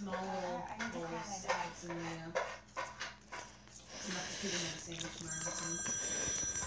small little uh, slabs in there. I'm not competing in the sandwich tomorrow.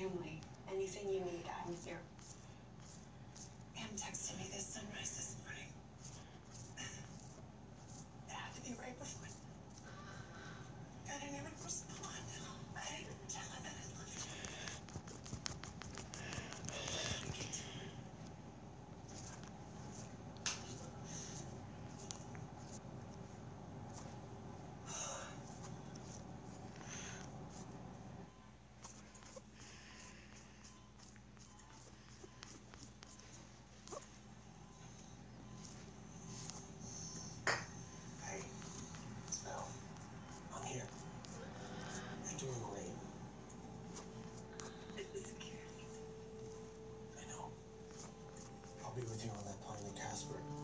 family. Anything you need, I'm here. Pam texted me with you on that plan, Casper.